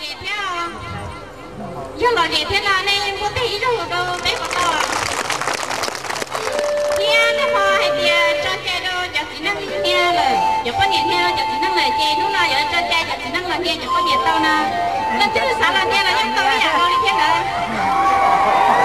gì thế à? giờ là gì thế là nên có tí rồi đâu bé có to à? kia nó hoa hay kia cho chơi đâu cho chỉ năng kia rồi giờ có điện theo cho chỉ năng là chơi lúc nào giờ cho chơi cho chỉ năng là kia giờ có điện tao na. Lần trước sáng là kia là nhắc tôi nhà con đi thế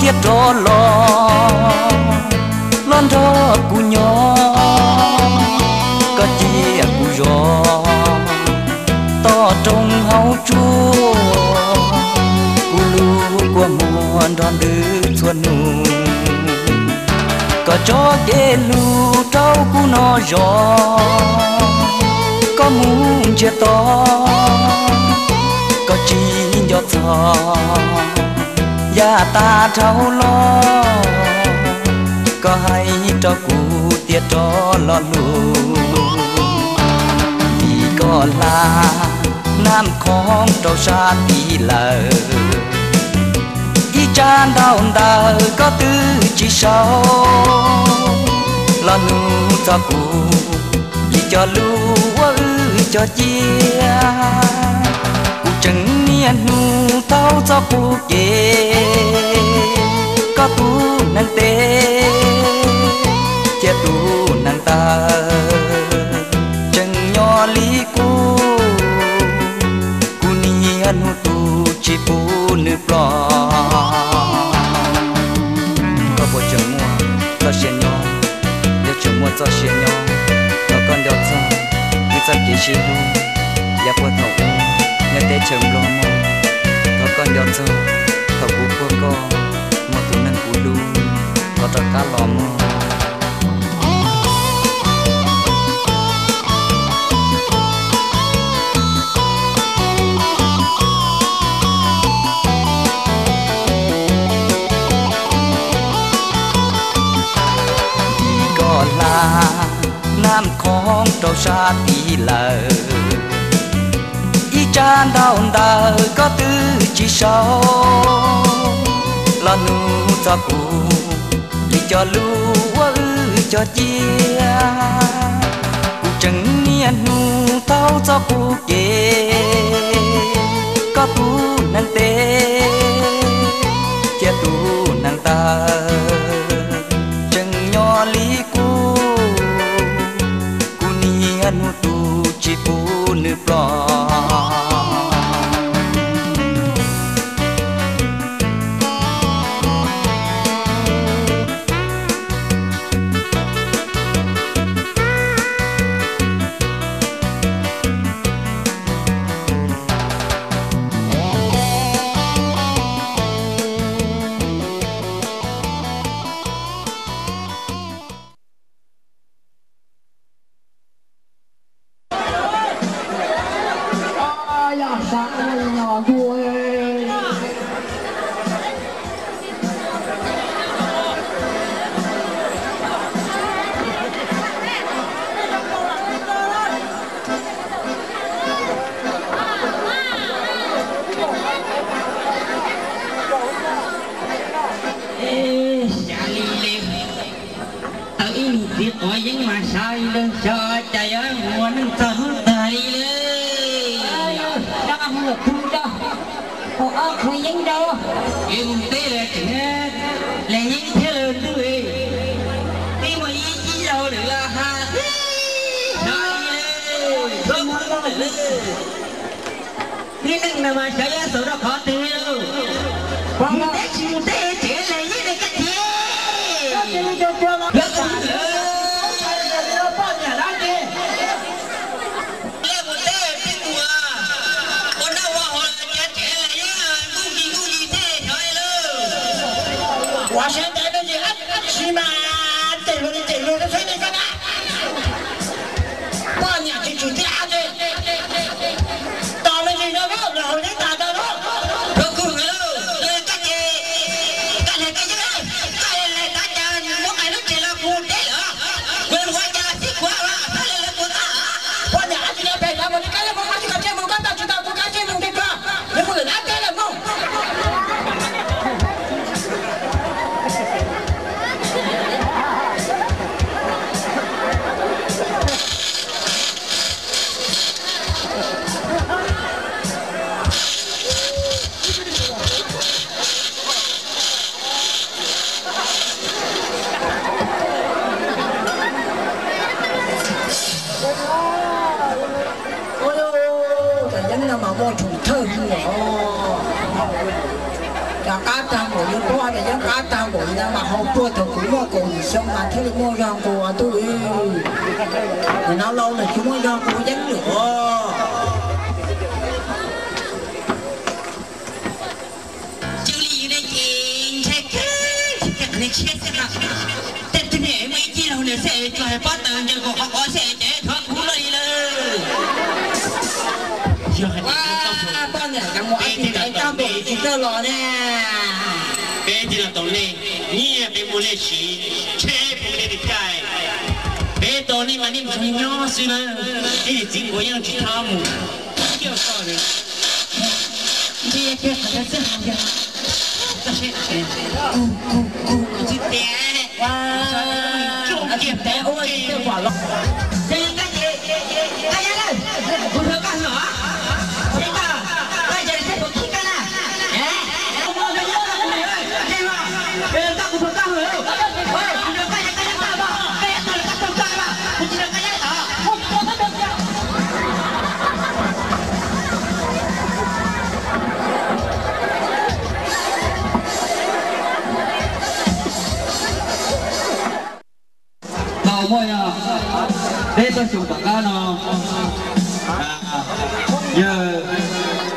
có đó lo lon đó cu nhỏ có chia cu gió to trong hậu chua cu lu qua muôn đòn đứ xuân nụ có cho ghê lu trâu cu nó gió có muốn chia to. Ya ta trâu lo. Có hay cho cụ tiệt cho lo lù. Vì có là nam con trâu sa tí lờ. Y chan đau đờ có tư chỉ sau lo nu cho cụ y cho lu ư cho chia. cụ chẳng tao cho cụ kê có tu năng tê che tu năng ta chẳng nhỏ lý cu cu ni ăn tu chỉ phụ nữ plò có bộ chẳng mua, cho xe nhỏ, để chẳng mua cho xe nhỏ. Nó con đeo cho người ta kỹ xe luôn. Ya po thầu nhà tế chồng lo mò có con đón dâu thầu cú cua co một tụi nâng cú đu có trò cá lò mò có con trâu sa tí lờ y chan đau đà có tư chỉ sau là nu cho cụ lý cho lu ư cho chia. Cụ chẳng niên nu tao cho cụ kể, có tu năng tên việc ở những mà sai lên cho chạy ở mùa nâng thở tay lên. Đang là thu đó có ác hay dính đâu. Em tê là chừng là những thế lên tươi đi mà ý chí đâu được là ha sai lên không có lên. Đi nâng là mà chạy ở số đó khó Vâng Một ạ. té chịu té trẻ là như này cái gì cho cho nó Rất là nó chạy luôn đi chạy luôn nó phải đi cái đó bao mua thằng cũ mà cùng xong mà thế mua ra cũ à tôi. Thì nó lâu này chúng mua ra cũ dán được Hãy subscribe cho kênh Ghiền Mì Gõ Để không bỏ lỡ những video hấp dẫn 谁也不离开。别逗你妈咪妈咪娘子了，你只管去贪慕。你去干啥子？这是。呜呜呜，我只。哇，我听的我心发。Có tôi chụp tất nó à giờ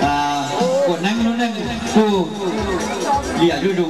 à của nắng nó nắng cô lìa đưa đủ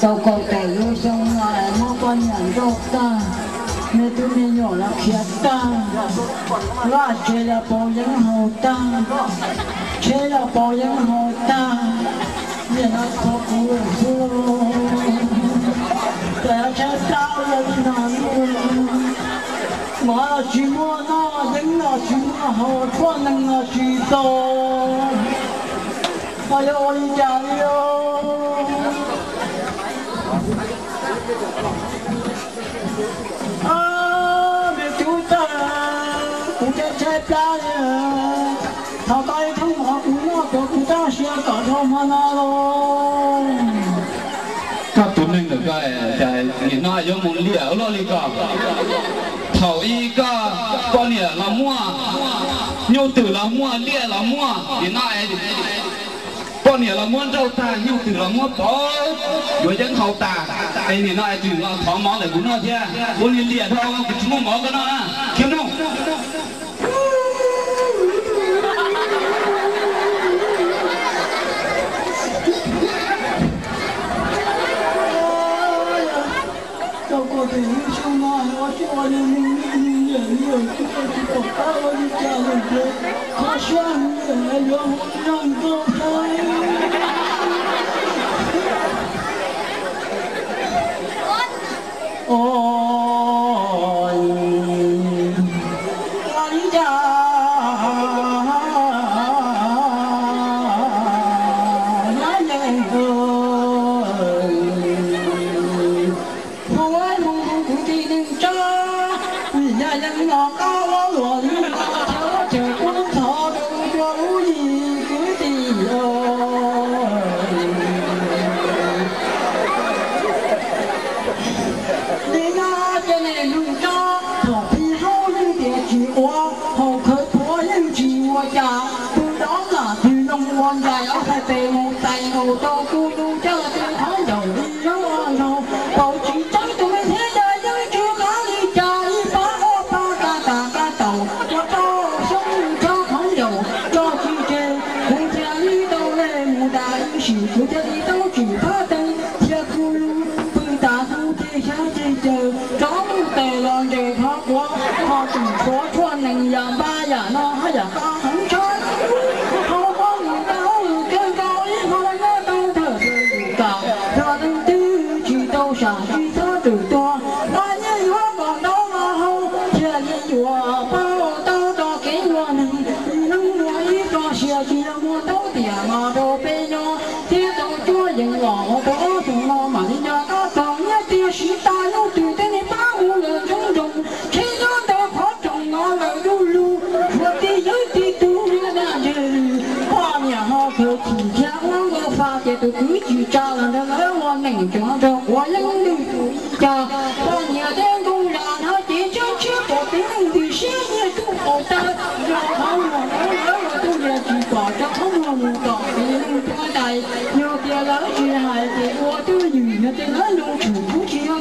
Chào con cái yêu trong là mua con nhận đâu ta mẹ tôi đi nhỏ là khiết ta là chơi là bao nhiêu hồ ta chơi là bao nhiêu hồ ta mẹ là có cú số để cho tao lên nằm mà chỉ mua nó, dính là chỉ mua hồ con năng là chỉ to ai ơi cha ơi các tụi mình được cái cái nhìn nó giống muốn lìa lo lì cả thầu y cả con nhỉ là mua. Nhau từ là mua lìa là mua. Nhìn nó con nhỉ là muốn rau ta nhau từ là mua bỏ rồi dân hậu ta cái nhìn nó từ là mỏ để cũng nó thế à. muốn nhìn thôi cũng chúng mỏ cái nó à. kiếm đâu có thể như chung mà nó cho nên mình mình nhận nhiều chúng ta chỉ có ta và đi cha mình thế có sang người là chỉ qua hậu khởi của những chỉ qua cha từ đó là từ nông quan dài ở hai tề một tay ngầu to cu gì nó tên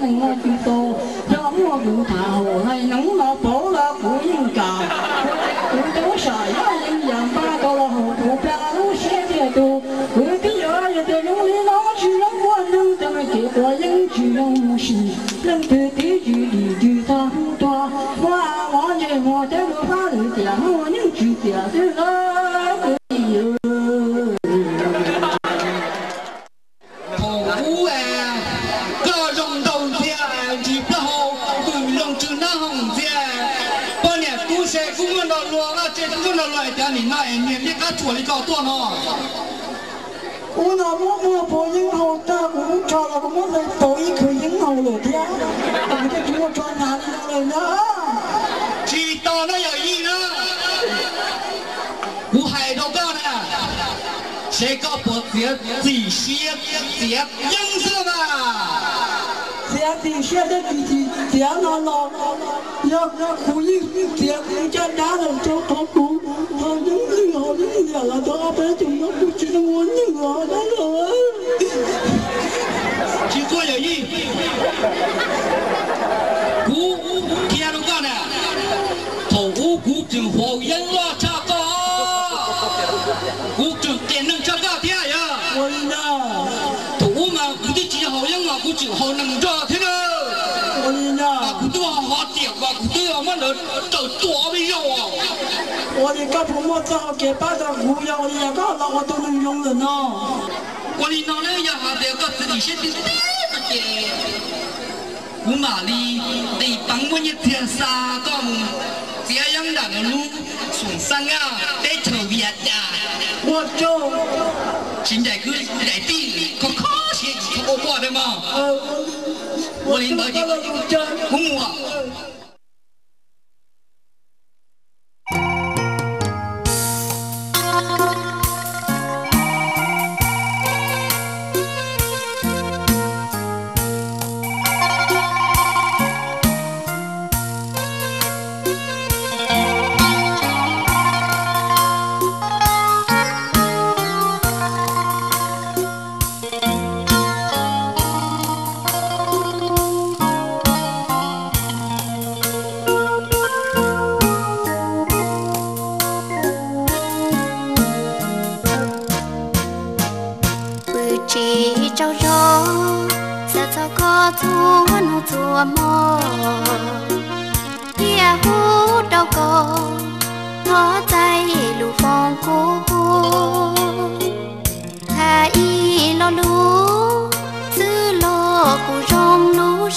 hồ ngô chim tô. Chịu to do vụ thả hồ hay nắng mà bổ lo của những cà cũng tố sợi á nhưng giảm ba câu là hồ thủ ba nó sẽ về tù với bây giờ giờ thì những lý nó chỉ lắm quá nâng tâm kết quả những chỉ nó một sự lần chuột đi cao tuần nó Ủa nó muốn mua bộ những hầu ta cũng cho là cũng muốn lấy bộ ý khởi những hầu rồi thế Ở cái chúng cho nhà đi đâu rồi nữa chỉ tao nó 有意 nữa cú hải đâu cao nè sẽ có bộ tiết gì xếp tiết nhân sự mà Thế thì xe đấy thì thì thế nó nó Nhớ nhớ khu những thế cũng cho đá là cho có cú Họ những gì họ những gì là đó bé chúng nó cũng chỉ muốn những họ đó rồi chỉ có 有意 cú kia đâu cao nè thầu cú cú trường hồ nhân lo cha có cú trường tiền nâng cha có thế à Ôi nha thủ mà cú 我养了，古就好能做天到！我呢？那，古都好好点嘛，古都要么能就多没有啊！我呢？刚从我只好给巴掌鼓呀！我呢？刚那我都能用人啊！我呢？那呢？一下子个自己先点点的，我嘛哩，你帮我一天三工，这样哪个路从山啊得出去呀？我就，现在去来地里看看。你听我画的吗？我领导你公务啊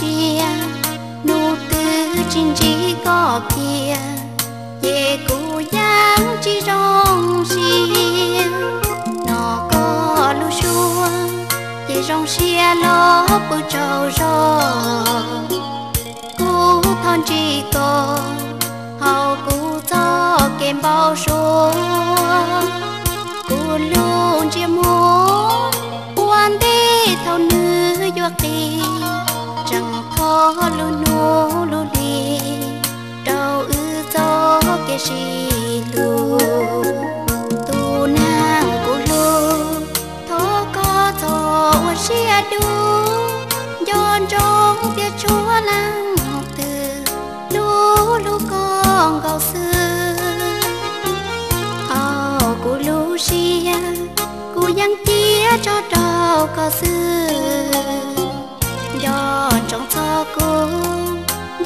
chia, nụ tư chinh chỉ có kia. Về cụ giang chỉ rong xia nó có lu xua. Về rong xia lo bự trâu rô cú thon chỉ có hầu cô cho kèm bao số cô luôn chia muốn quan đi thâu nữ doạc đi chẳng lu nu lu li đâu ư cho cái gì lu tu nàng của lu thó có thọ xia đu giòn trong tiết chúa lăng học từ lu lu con gạo xưa hào của lu xia cú yang chia cho đầu có xưa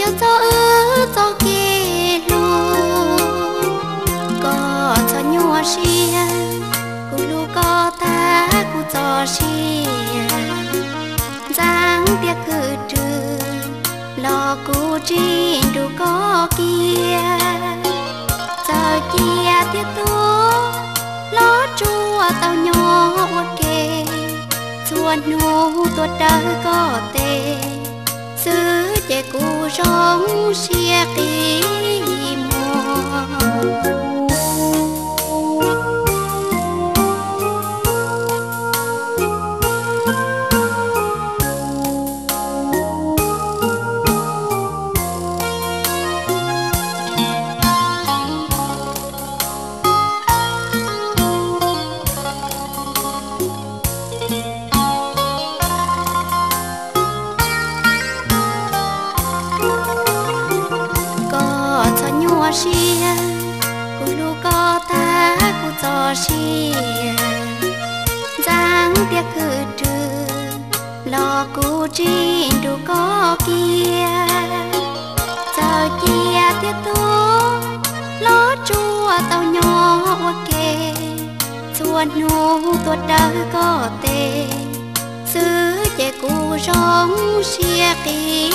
giòn cho ư cho kia lù có cho nhua xia cho xia dáng tiếc cứ trừ lo cụ chi đủ có kia. Cho kia tiếc tu lo chua tao nhỏ kê chuan nô tuột đời có tê xứ chè cú rong xia kỳ mùa xia cô lu có ta cô cho xia dáng tiếc cứ trừ lo cô chi đủ có kia giờ kia tiếc tố lo chua tao nhỏ kề chuan nu tuột đời có tê xứ chè cô rong xia kỳ